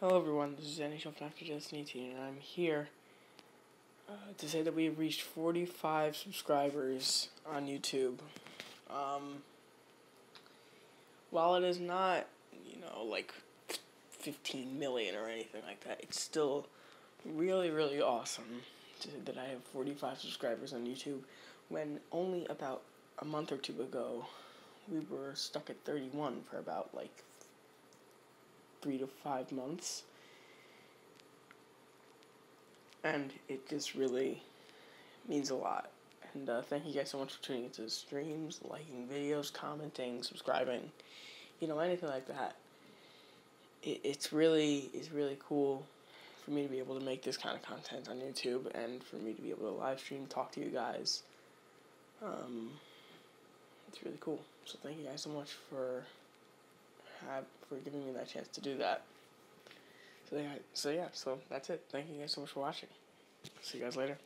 Hello everyone, this is NHL After Destiny 18 and I'm here uh, to say that we have reached 45 subscribers on YouTube. Um, while it is not, you know, like 15 million or anything like that, it's still really, really awesome to, that I have 45 subscribers on YouTube when only about a month or two ago we were stuck at 31 for about like three to five months. And it just really means a lot. And uh, thank you guys so much for tuning into the streams, liking videos, commenting, subscribing, you know, anything like that. It, it's really it's really cool for me to be able to make this kind of content on YouTube and for me to be able to live stream, talk to you guys. Um, it's really cool. So thank you guys so much for have for giving me that chance to do that. So yeah, so yeah, so that's it. Thank you guys so much for watching. See you guys later.